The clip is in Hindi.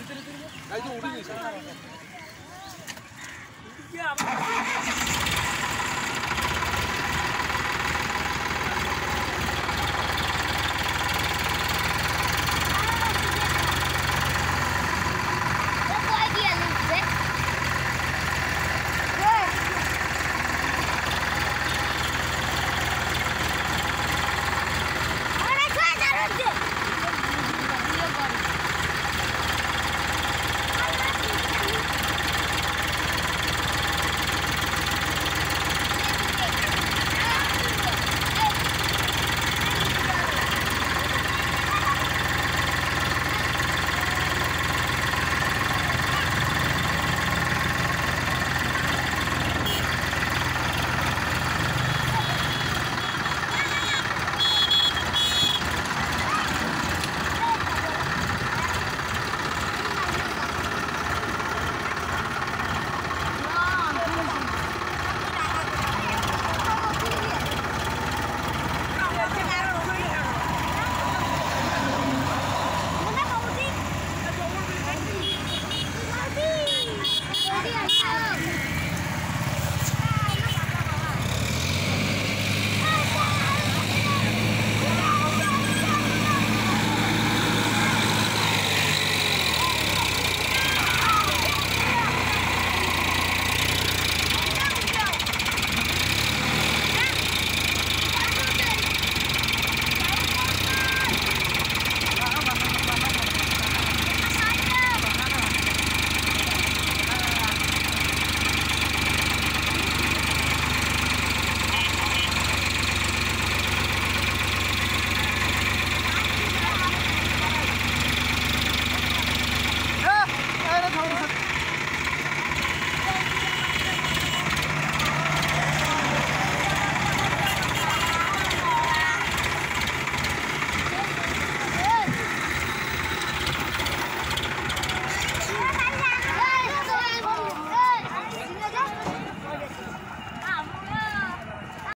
इधर उड़ी नहीं